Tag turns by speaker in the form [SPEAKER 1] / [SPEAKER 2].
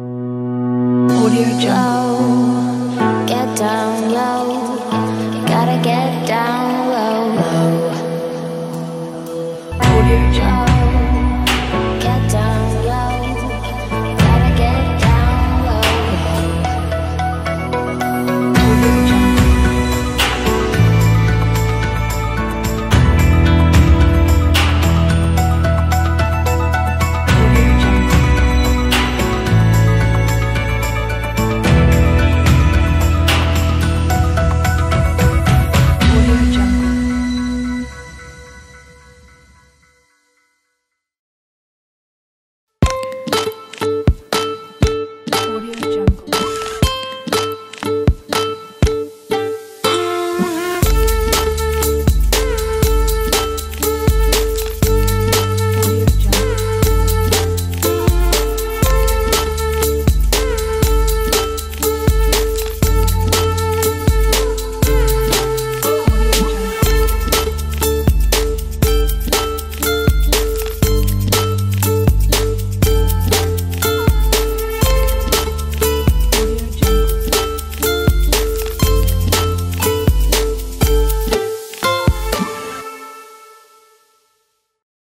[SPEAKER 1] Audio Jungle. Yo, get down, yo. Gotta get down.